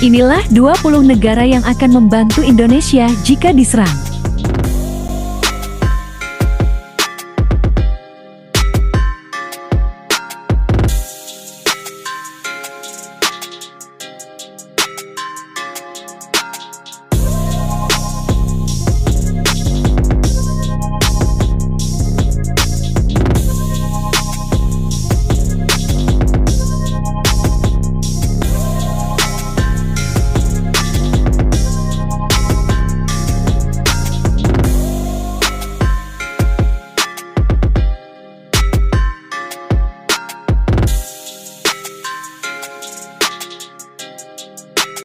Inilah 20 negara yang akan membantu Indonesia jika diserang.